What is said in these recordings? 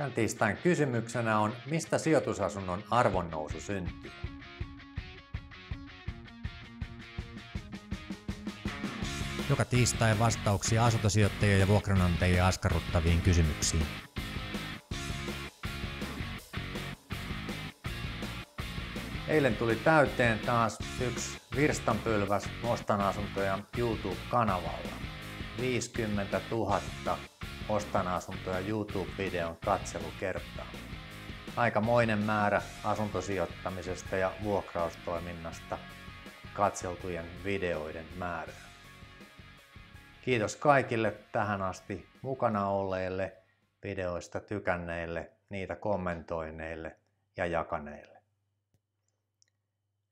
Tämän tiistain kysymyksenä on, mistä sijoitusasunnon arvonnousu syntyy? Joka tiistai vastauksia asuntosijoittajia ja vuokranantajia askarruttaviin kysymyksiin. Eilen tuli täyteen taas yksi virstanpylväs Ostan asuntoja YouTube-kanavalla. 50 000 Ostan asuntoja YouTube-videon katselukertaa. Aikamoinen määrä asuntosijoittamisesta ja vuokraustoiminnasta katseltujen videoiden määrää. Kiitos kaikille tähän asti mukana olleille, videoista tykänneille, niitä kommentoineille ja jakaneille.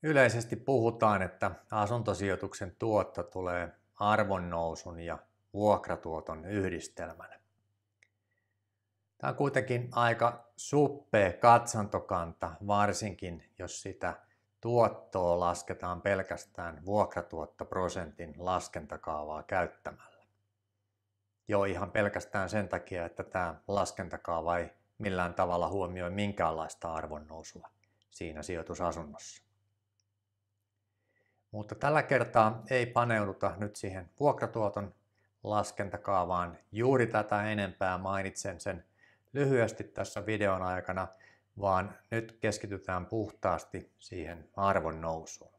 Yleisesti puhutaan, että asuntosijoituksen tuotto tulee arvonnousun ja vuokratuoton yhdistelmänä. Tämä on kuitenkin aika suppea katsantokanta, varsinkin jos sitä tuottoa lasketaan pelkästään vuokratuottoprosentin laskentakaavaa käyttämällä. Jo ihan pelkästään sen takia, että tämä laskentakaava ei millään tavalla huomioi minkäänlaista arvonnousua siinä sijoitusasunnossa. Mutta tällä kertaa ei paneuduta nyt siihen vuokratuoton laskentakaavaan juuri tätä enempää. Mainitsen sen lyhyesti tässä videon aikana, vaan nyt keskitytään puhtaasti siihen arvon nousuun.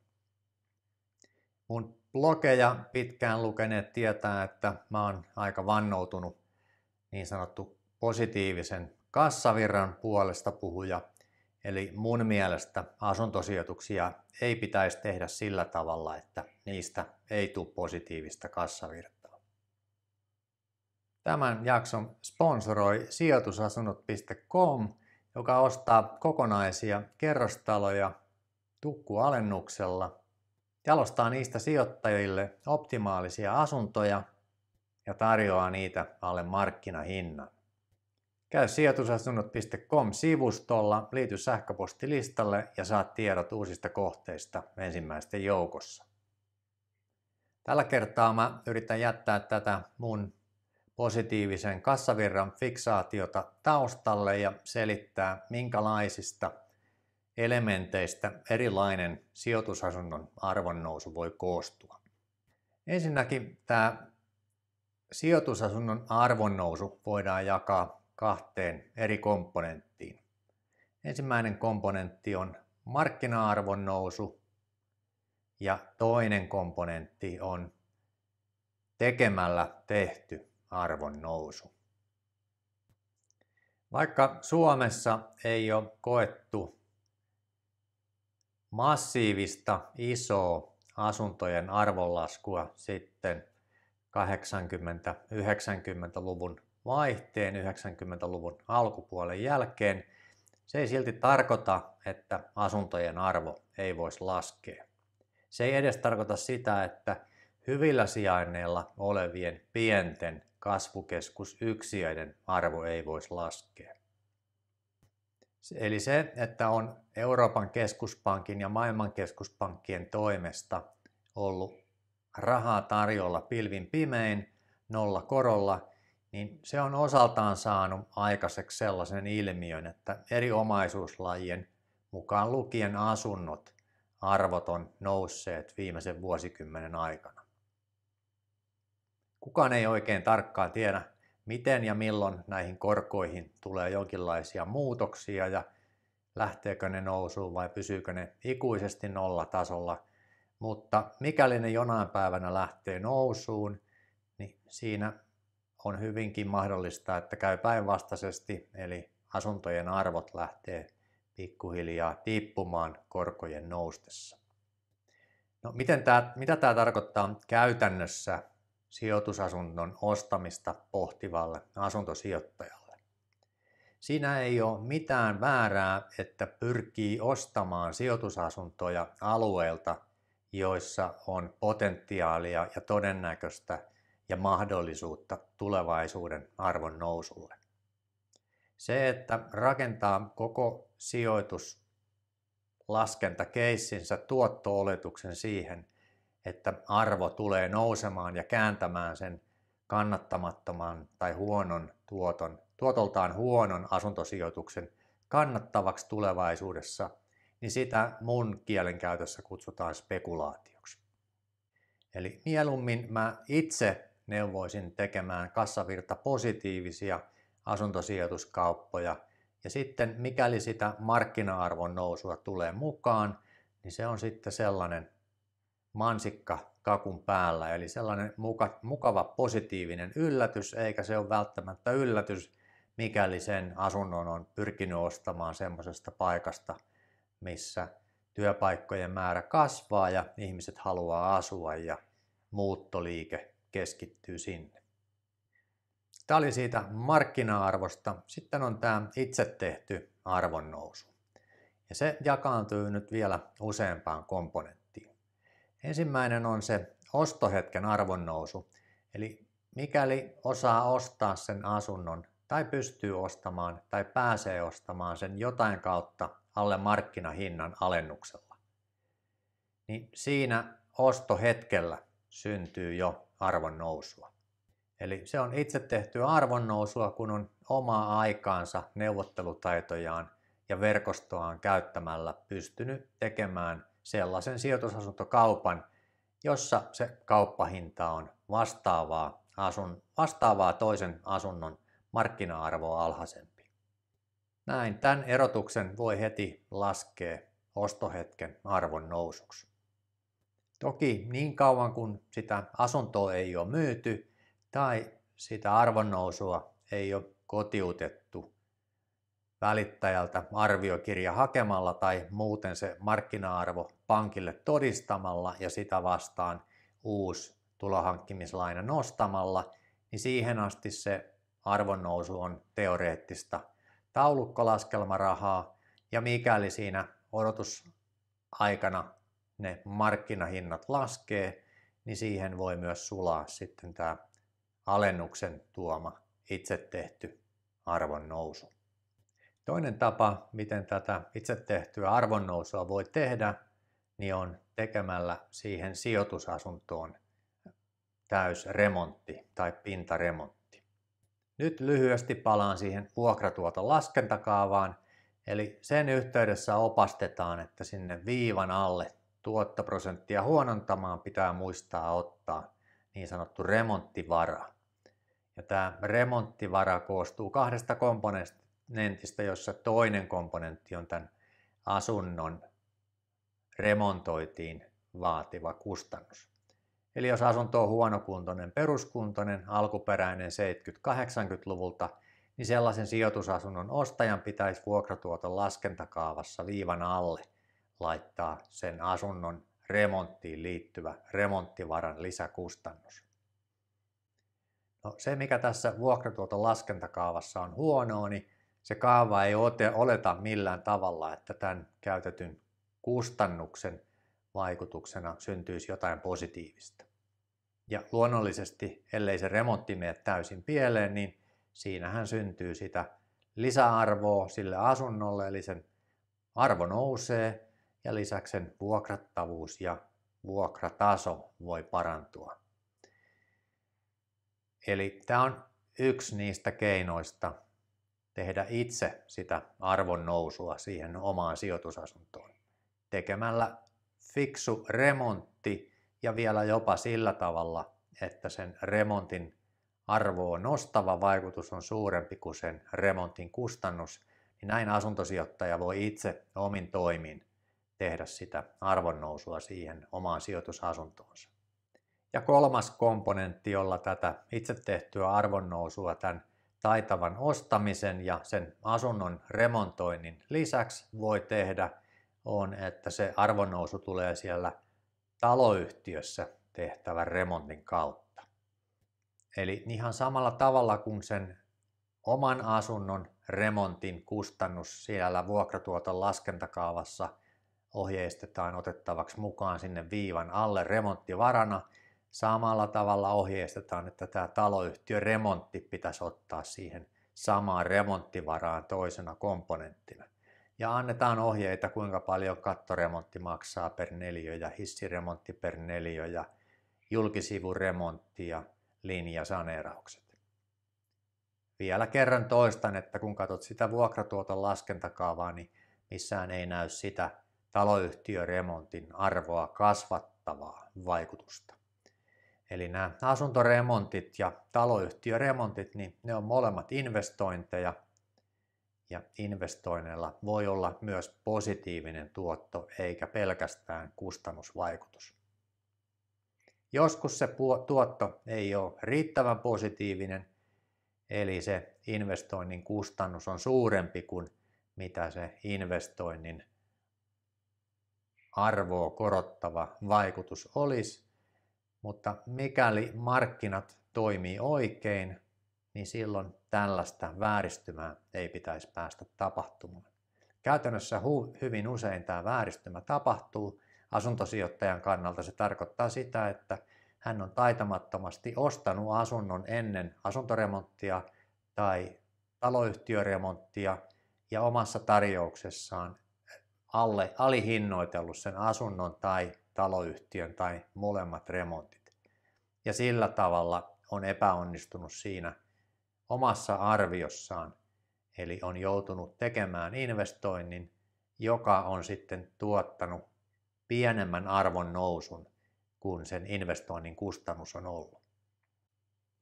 Mun blogeja pitkään lukeneet tietää, että mä oon aika vannoutunut niin sanottu positiivisen kassavirran puolesta puhuja. Eli mun mielestä asuntosijoituksia ei pitäisi tehdä sillä tavalla, että niistä ei tule positiivista kassavirtaa. Tämän jakson sponsoroi sijoitusasunnot.com, joka ostaa kokonaisia kerrostaloja tukkualennuksella, jalostaa niistä sijoittajille optimaalisia asuntoja ja tarjoaa niitä alle markkinahinnan. Käy sijoitusasunnot.com-sivustolla, liity sähköpostilistalle ja saat tiedot uusista kohteista ensimmäisten joukossa. Tällä kertaa mä yritän jättää tätä mun positiivisen kassavirran fiksaatiota taustalle ja selittää, minkälaisista elementeistä erilainen sijoitusasunnon arvonnousu voi koostua. Ensinnäkin tämä sijoitusasunnon arvonnousu voidaan jakaa kahteen eri komponenttiin. Ensimmäinen komponentti on markkina-arvon nousu ja toinen komponentti on tekemällä tehty arvon nousu. Vaikka Suomessa ei ole koettu massiivista isoa asuntojen arvonlaskua sitten 80-90-luvun vaihteen 90-luvun alkupuolen jälkeen, se ei silti tarkoita, että asuntojen arvo ei voisi laskea. Se ei edes tarkoita sitä, että hyvillä sijainneilla olevien pienten kasvukeskusyksiöiden arvo ei voisi laskea. Eli se, että on Euroopan keskuspankin ja maailman keskuspankkien toimesta ollut rahaa tarjolla pilvin pimein nolla korolla, niin se on osaltaan saanut aikaiseksi sellaisen ilmiön, että eri omaisuuslajien mukaan lukien asunnot arvot on nousseet viimeisen vuosikymmenen aikana. Kukaan ei oikein tarkkaan tiedä, miten ja milloin näihin korkoihin tulee jonkinlaisia muutoksia ja lähteekö ne nousuun vai pysyykö ne ikuisesti nollatasolla. Mutta mikäli ne jonain päivänä lähtee nousuun, niin siinä on hyvinkin mahdollista, että käy päinvastaisesti, eli asuntojen arvot lähtee pikkuhiljaa tippumaan korkojen noustessa. No, miten tämä, mitä tämä tarkoittaa käytännössä sijoitusasunnon ostamista pohtivalle asuntosijoittajalle. Siinä ei ole mitään väärää, että pyrkii ostamaan sijoitusasuntoja alueelta, joissa on potentiaalia ja todennäköistä ja mahdollisuutta tulevaisuuden arvon nousulle. Se, että rakentaa koko sijoitus laskentakeisinsä tuotto-oletuksen siihen, että arvo tulee nousemaan ja kääntämään sen kannattamattoman tai huonon tuoton, tuotoltaan huonon asuntosijoituksen kannattavaksi tulevaisuudessa, niin sitä mun kielenkäytössä kutsutaan spekulaatioksi. Eli mieluummin mä itse neuvoisin tekemään kassavirta positiivisia asuntosijoituskauppoja ja sitten mikäli sitä markkina-arvon nousua tulee mukaan, niin se on sitten sellainen mansikka kakun päällä, eli sellainen mukava positiivinen yllätys, eikä se ole välttämättä yllätys, mikäli sen asunnon on pyrkinyt ostamaan semmoisesta paikasta, missä työpaikkojen määrä kasvaa ja ihmiset haluaa asua ja muuttoliike keskittyy sinne. Tämä oli siitä markkina-arvosta. Sitten on tämä itse tehty arvonnousu. Ja se jakaantuu nyt vielä useampaan komponenttiin. Ensimmäinen on se ostohetken arvonnousu. Eli mikäli osaa ostaa sen asunnon tai pystyy ostamaan tai pääsee ostamaan sen jotain kautta alle markkinahinnan alennuksella, niin siinä ostohetkellä syntyy jo arvon nousua. Eli se on itse tehtyä arvon nousua, kun on omaa aikaansa, neuvottelutaitojaan ja verkostoaan käyttämällä pystynyt tekemään sellaisen sijoitusasuntokaupan, jossa se kauppahinta on vastaavaa, asun, vastaavaa toisen asunnon markkina-arvoa alhaisempi. Näin tämän erotuksen voi heti laskea ostohetken arvon nousuksi. Toki niin kauan kun sitä asuntoa ei ole myyty tai sitä arvonnousua ei ole kotiutettu välittäjältä arviokirja hakemalla tai muuten se markkina-arvo pankille todistamalla ja sitä vastaan uusi tulohankkimislaina nostamalla, niin siihen asti se arvonnousu on teoreettista taulukkolaskelmarahaa ja mikäli siinä odotusaikana ne markkinahinnat laskee, niin siihen voi myös sulaa sitten tämä alennuksen tuoma itse tehty arvon nousu. Toinen tapa, miten tätä itse tehtyä arvonnousua voi tehdä, niin on tekemällä siihen sijoitusasuntoon täysremontti tai pintaremontti. Nyt lyhyesti palaan siihen vuokratuoton laskentakaavaan, eli sen yhteydessä opastetaan, että sinne viivan alle tuottoprosenttia huonontamaan pitää muistaa ottaa niin sanottu remonttivara. Ja tämä remonttivara koostuu kahdesta komponentista, jossa toinen komponentti on tämän asunnon remontoitiin vaativa kustannus. Eli jos asunto on huonokuntoinen, peruskuntoinen, alkuperäinen 70-80-luvulta, niin sellaisen sijoitusasunnon ostajan pitäisi vuokratuoton laskentakaavassa viivan alle – laittaa sen asunnon remonttiin liittyvä remonttivaran lisäkustannus. No, se, mikä tässä vuokratuoton laskentakaavassa on huonoa, niin se kaava ei oleta millään tavalla, että tämän käytetyn kustannuksen vaikutuksena syntyisi jotain positiivista. Ja luonnollisesti, ellei se remontti mene täysin pieleen, niin siinähän syntyy sitä lisäarvoa sille asunnolle, eli sen arvo nousee ja lisäksi sen vuokrattavuus ja vuokrataso voi parantua. Eli tämä on yksi niistä keinoista tehdä itse sitä arvon nousua siihen omaan sijoitusasuntoon. Tekemällä fiksu remontti ja vielä jopa sillä tavalla, että sen remontin arvoa nostava vaikutus on suurempi kuin sen remontin kustannus, niin näin asuntosijoittaja voi itse omin toimin tehdä sitä arvonnousua siihen omaan sijoitusasuntoonsa. Ja kolmas komponentti, jolla tätä itse tehtyä arvonnousua tämän taitavan ostamisen ja sen asunnon remontoinnin lisäksi voi tehdä, on, että se arvonnousu tulee siellä taloyhtiössä tehtävän remontin kautta. Eli ihan samalla tavalla kuin sen oman asunnon remontin kustannus siellä vuokratuoton laskentakaavassa – ohjeistetaan otettavaksi mukaan sinne viivan alle remonttivarana. Samalla tavalla ohjeistetaan, että tämä taloyhtiön remontti pitäisi ottaa siihen samaan remonttivaraan toisena komponenttina. Ja annetaan ohjeita, kuinka paljon kattoremontti maksaa per neliö ja hissiremontti per neliö ja julkisivuremontti ja linjasaneeraukset. Vielä kerran toistan, että kun katsot sitä vuokratuoton laskentakaavaa, niin missään ei näy sitä taloyhtiöremontin arvoa kasvattavaa vaikutusta. Eli nämä asuntoremontit ja taloyhtiöremontit, niin ne on molemmat investointeja ja investoinneilla voi olla myös positiivinen tuotto eikä pelkästään kustannusvaikutus. Joskus se tuotto ei ole riittävän positiivinen, eli se investoinnin kustannus on suurempi kuin mitä se investoinnin arvoa korottava vaikutus olisi, mutta mikäli markkinat toimii oikein, niin silloin tällaista vääristymää ei pitäisi päästä tapahtumaan. Käytännössä hyvin usein tämä vääristymä tapahtuu. Asuntosijoittajan kannalta se tarkoittaa sitä, että hän on taitamattomasti ostanut asunnon ennen asuntoremonttia tai taloyhtiöremonttia ja omassa tarjouksessaan alle, alihinnoitellut sen asunnon tai taloyhtiön tai molemmat remontit. Ja sillä tavalla on epäonnistunut siinä omassa arviossaan, eli on joutunut tekemään investoinnin, joka on sitten tuottanut pienemmän arvon nousun kuin sen investoinnin kustannus on ollut.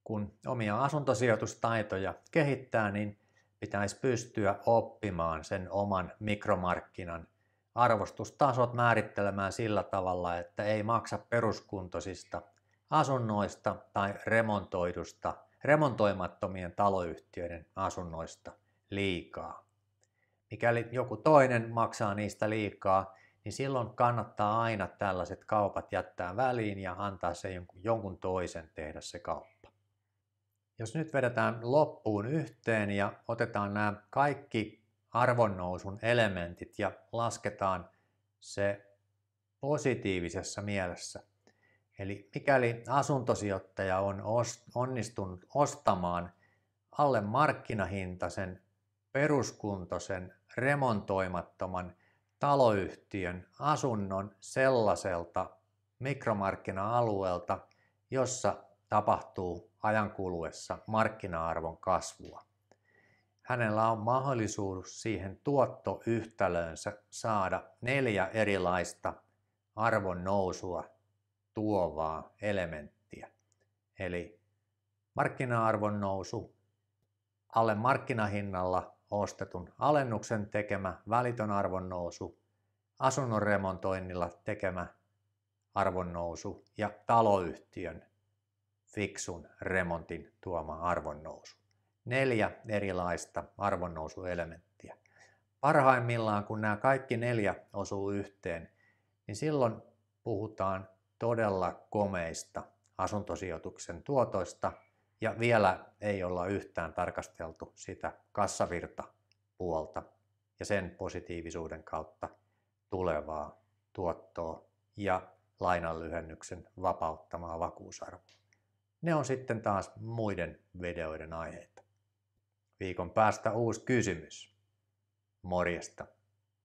Kun omia asuntosijoitustaitoja kehittää, niin pitäisi pystyä oppimaan sen oman mikromarkkinan arvostustasot määrittelemään sillä tavalla, että ei maksa peruskuntoisista asunnoista tai remontoidusta, remontoimattomien taloyhtiöiden asunnoista liikaa. Mikäli joku toinen maksaa niistä liikaa, niin silloin kannattaa aina tällaiset kaupat jättää väliin ja antaa se jonkun toisen tehdä se kauppa. Jos nyt vedetään loppuun yhteen ja otetaan nämä kaikki arvonnousun elementit ja lasketaan se positiivisessa mielessä. Eli mikäli asuntosijoittaja on onnistunut ostamaan alle markkinahintaisen peruskuntoisen remontoimattoman taloyhtiön asunnon sellaiselta mikromarkkina-alueelta, jossa tapahtuu ajan kuluessa markkina-arvon kasvua hänellä on mahdollisuus siihen tuottoyhtälöönsä saada neljä erilaista arvon nousua tuovaa elementtiä. Eli markkina-arvon nousu, alle markkinahinnalla ostetun alennuksen tekemä välitön arvon nousu, asunnon remontoinnilla tekemä arvon nousu ja taloyhtiön fiksun remontin tuoma arvon nousu neljä erilaista arvonnousuelementtiä. Parhaimmillaan, kun nämä kaikki neljä osuu yhteen, niin silloin puhutaan todella komeista asuntosijoituksen tuotoista ja vielä ei olla yhtään tarkasteltu sitä kassavirta puolta ja sen positiivisuuden kautta tulevaa tuottoa ja lainanlyhennyksen vapauttamaa vakuusarvoa. Ne on sitten taas muiden videoiden aiheita. Viikon päästä uusi kysymys. Morjesta.